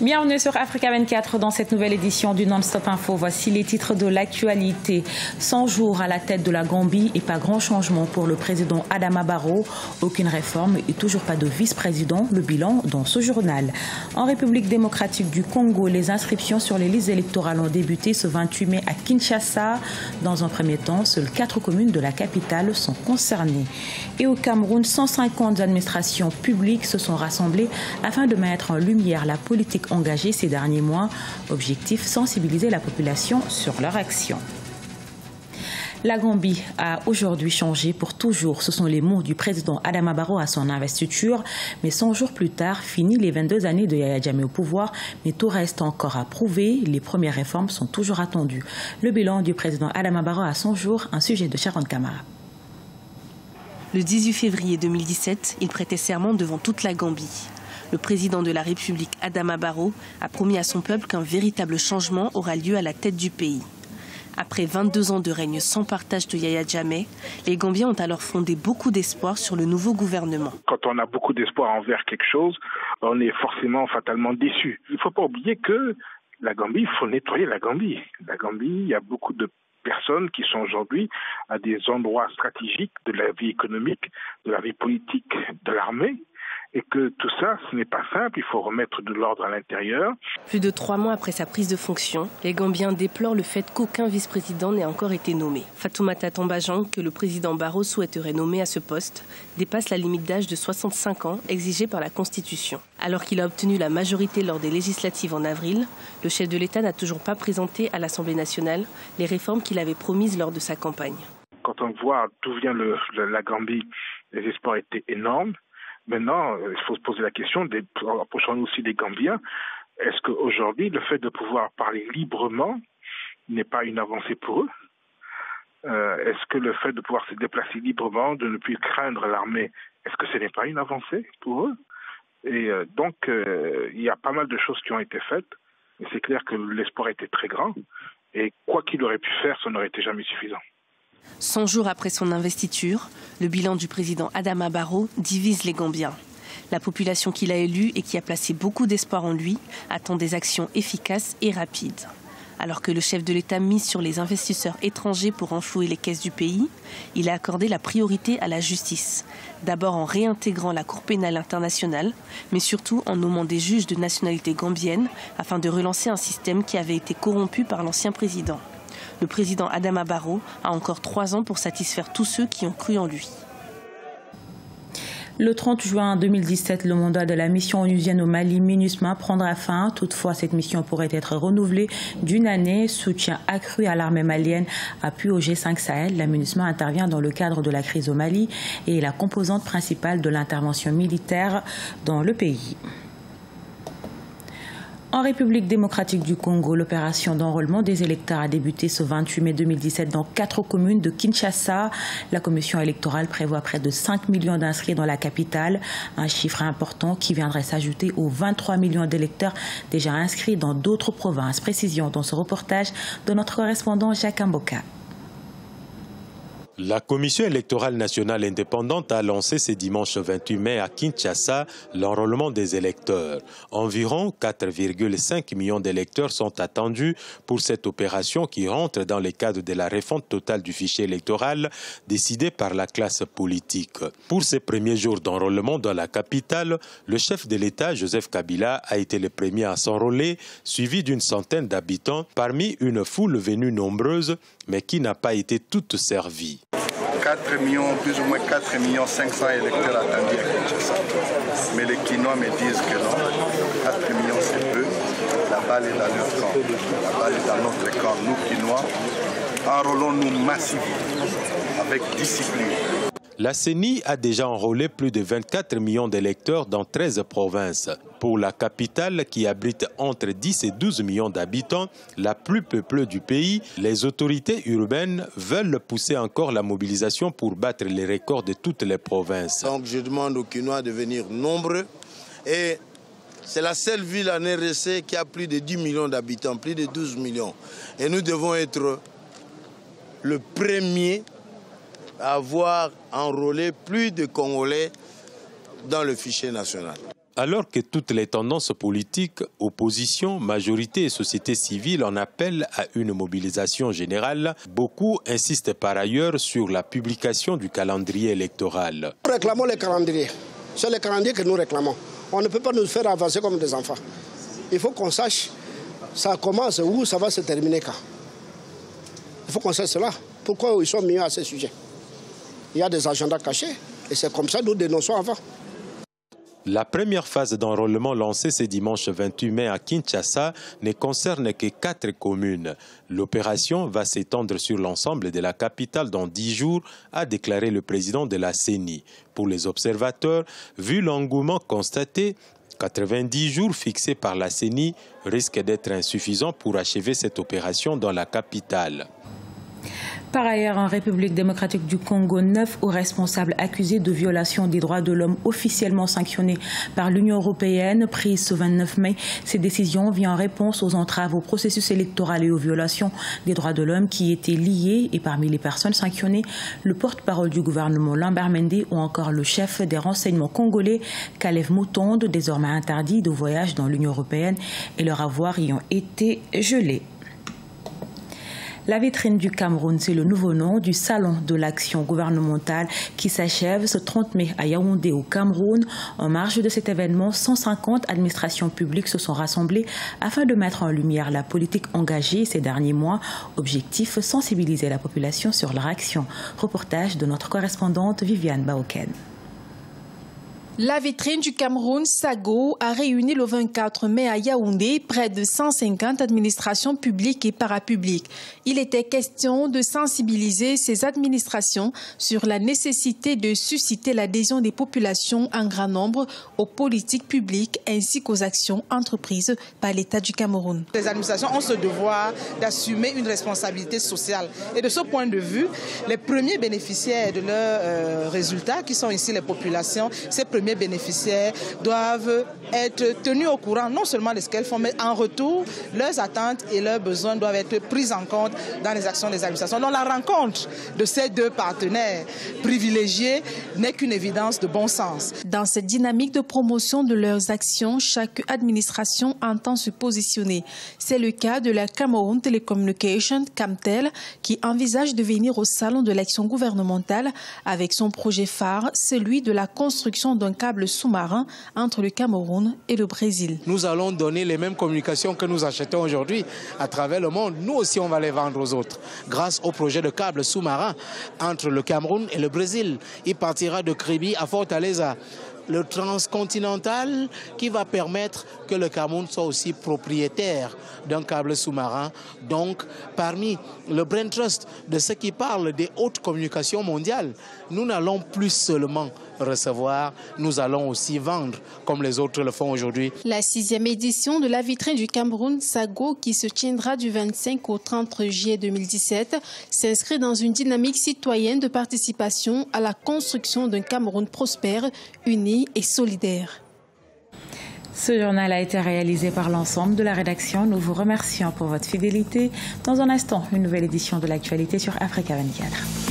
Bienvenue sur Africa 24 dans cette nouvelle édition du Non-Stop Info. Voici les titres de l'actualité. 100 jours à la tête de la Gambie et pas grand changement pour le président Adama Barrow. Aucune réforme et toujours pas de vice-président. Le bilan dans ce journal. En République démocratique du Congo, les inscriptions sur les listes électorales ont débuté ce 28 mai à Kinshasa. Dans un premier temps, seules quatre communes de la capitale sont concernées. Et au Cameroun, 150 administrations publiques se sont rassemblées afin de mettre en lumière la politique engagés ces derniers mois. Objectif sensibiliser la population sur leur action. La Gambie a aujourd'hui changé pour toujours. Ce sont les mots du président Adama Barrow à son investiture. Mais 100 jours plus tard, fini les 22 années de Yaya Jammeh au pouvoir. Mais tout reste encore à prouver. Les premières réformes sont toujours attendues. Le bilan du président Adama Barrow à 100 jours, un sujet de Sharon Kamara. Le 18 février 2017, il prêtait serment devant toute la Gambie le président de la République, Adama Barrow, a promis à son peuple qu'un véritable changement aura lieu à la tête du pays. Après 22 ans de règne sans partage de Yaya Jammeh, les Gambiens ont alors fondé beaucoup d'espoir sur le nouveau gouvernement. Quand on a beaucoup d'espoir envers quelque chose, on est forcément fatalement déçu. Il ne faut pas oublier que la Gambie, il faut nettoyer la Gambie. La Gambie, il y a beaucoup de personnes qui sont aujourd'hui à des endroits stratégiques de la vie économique, de la vie politique de l'armée et que tout ça, ce n'est pas simple, il faut remettre de l'ordre à l'intérieur. Plus de trois mois après sa prise de fonction, les Gambiens déplorent le fait qu'aucun vice-président n'ait encore été nommé. Fatoumata Tombajang, que le président Barrault souhaiterait nommer à ce poste, dépasse la limite d'âge de 65 ans exigée par la Constitution. Alors qu'il a obtenu la majorité lors des législatives en avril, le chef de l'État n'a toujours pas présenté à l'Assemblée nationale les réformes qu'il avait promises lors de sa campagne. Quand on voit d'où vient la Gambie, les espoirs étaient énormes. Maintenant, euh, il faut se poser la question, approchant aussi des Gambiens, est-ce qu'aujourd'hui, le fait de pouvoir parler librement n'est pas une avancée pour eux? Euh, Est-ce que le fait de pouvoir se déplacer librement, de ne plus craindre l'armée, est-ce que ce n'est pas une avancée pour eux? Et euh, donc, il y a pas mal de choses qui ont été faites, mais c'est clair que l'espoir était très grand, et quoi qu'il aurait pu faire, ça n'aurait été jamais suffisant. 100 jours après son investiture, le bilan du président Adama Barrow divise les Gambiens. La population qu'il a élue et qui a placé beaucoup d'espoir en lui attend des actions efficaces et rapides. Alors que le chef de l'État mise sur les investisseurs étrangers pour enflouer les caisses du pays, il a accordé la priorité à la justice. D'abord en réintégrant la Cour pénale internationale, mais surtout en nommant des juges de nationalité gambienne afin de relancer un système qui avait été corrompu par l'ancien président. Le président Adama Barrow a encore trois ans pour satisfaire tous ceux qui ont cru en lui. Le 30 juin 2017, le mandat de la mission onusienne au Mali, MINUSMA, prendra fin. Toutefois, cette mission pourrait être renouvelée d'une année. Soutien accru à l'armée malienne, appui au G5 Sahel. La MINUSMA intervient dans le cadre de la crise au Mali et est la composante principale de l'intervention militaire dans le pays. En République démocratique du Congo, l'opération d'enrôlement des électeurs a débuté ce 28 mai 2017 dans quatre communes de Kinshasa. La commission électorale prévoit près de 5 millions d'inscrits dans la capitale, un chiffre important qui viendrait s'ajouter aux 23 millions d'électeurs déjà inscrits dans d'autres provinces. Précision dans ce reportage de notre correspondant Jacques Amboka. La Commission électorale nationale indépendante a lancé ce dimanche 28 mai à Kinshasa l'enrôlement des électeurs. Environ 4,5 millions d'électeurs sont attendus pour cette opération qui rentre dans le cadre de la refonte totale du fichier électoral décidée par la classe politique. Pour ces premiers jours d'enrôlement dans la capitale, le chef de l'État, Joseph Kabila, a été le premier à s'enrôler, suivi d'une centaine d'habitants parmi une foule venue nombreuse mais qui n'a pas été toute servie. 4 millions, plus ou moins 4 millions 500 électeurs attendus à Kinshasa. Mais les Quinois me disent que non, 4 millions c'est peu. La balle est dans leur camp. La balle est dans notre camp. Nous Quinois, enrôlons-nous massivement, avec discipline. La CENI a déjà enrôlé plus de 24 millions d'électeurs dans 13 provinces. Pour la capitale, qui abrite entre 10 et 12 millions d'habitants, la plus peuplée du pays, les autorités urbaines veulent pousser encore la mobilisation pour battre les records de toutes les provinces. Donc je demande aux Quinois de venir nombreux et c'est la seule ville en RSC qui a plus de 10 millions d'habitants, plus de 12 millions. Et nous devons être le premier à avoir enrôlé plus de Congolais dans le fichier national. Alors que toutes les tendances politiques, opposition, majorité et société civile en appellent à une mobilisation générale, beaucoup insistent par ailleurs sur la publication du calendrier électoral. Nous réclamons le calendrier. C'est le calendrier que nous réclamons. On ne peut pas nous faire avancer comme des enfants. Il faut qu'on sache ça commence où, ça va se terminer quand. Il faut qu'on sache cela. Pourquoi ils sont mis à ce sujet? Il y a des agendas cachés et c'est comme ça que nous dénonçons avant. La première phase d'enrôlement lancée ce dimanche 28 mai à Kinshasa ne concerne que quatre communes. L'opération va s'étendre sur l'ensemble de la capitale dans dix jours, a déclaré le président de la CENI. Pour les observateurs, vu l'engouement constaté, 90 jours fixés par la CENI risquent d'être insuffisants pour achever cette opération dans la capitale. Par ailleurs, en République démocratique du Congo, neuf hauts responsables accusés de violation des droits de l'homme officiellement sanctionnés par l'Union européenne, prise ce 29 mai. Ces décisions viennent en réponse aux entraves au processus électoral et aux violations des droits de l'homme qui étaient liées. Et parmi les personnes sanctionnées, le porte-parole du gouvernement Lambert Mende ou encore le chef des renseignements congolais, Kalev Moutonde, désormais interdit de voyage dans l'Union européenne et leur avoir ayant été gelé. La vitrine du Cameroun, c'est le nouveau nom du Salon de l'action gouvernementale qui s'achève ce 30 mai à Yaoundé au Cameroun. En marge de cet événement, 150 administrations publiques se sont rassemblées afin de mettre en lumière la politique engagée ces derniers mois. Objectif, sensibiliser la population sur leur action. Reportage de notre correspondante Viviane Baoken. La vitrine du Cameroun, Sago, a réuni le 24 mai à Yaoundé près de 150 administrations publiques et parapubliques. Il était question de sensibiliser ces administrations sur la nécessité de susciter l'adhésion des populations en grand nombre aux politiques publiques ainsi qu'aux actions entreprises par l'État du Cameroun. Les administrations ont ce devoir d'assumer une responsabilité sociale. Et de ce point de vue, les premiers bénéficiaires de leurs euh, résultats, qui sont ici les populations, bénéficiaires doivent être tenus au courant non seulement de ce qu'elles font, mais en retour, leurs attentes et leurs besoins doivent être pris en compte dans les actions des administrations. Donc la rencontre de ces deux partenaires privilégiés n'est qu'une évidence de bon sens. Dans cette dynamique de promotion de leurs actions, chaque administration entend se positionner. C'est le cas de la Cameroun Telecommunication, Camtel, qui envisage de venir au salon de l'action gouvernementale avec son projet phare, celui de la construction d'un câble sous-marin entre le Cameroun et le Brésil. Nous allons donner les mêmes communications que nous achetons aujourd'hui à travers le monde. Nous aussi, on va les vendre aux autres grâce au projet de câble sous-marin entre le Cameroun et le Brésil. Il partira de Kribi à Fortaleza le transcontinental qui va permettre que le Cameroun soit aussi propriétaire d'un câble sous-marin. Donc, parmi le Brain Trust de ceux qui parlent des hautes communications mondiales, nous n'allons plus seulement recevoir, nous allons aussi vendre comme les autres le font aujourd'hui. La sixième édition de la vitrine du Cameroun, Sago, qui se tiendra du 25 au 30 juillet 2017, s'inscrit dans une dynamique citoyenne de participation à la construction d'un Cameroun prospère, uni et solidaire. Ce journal a été réalisé par l'ensemble de la rédaction. Nous vous remercions pour votre fidélité. Dans un instant, une nouvelle édition de l'actualité sur Africa 24.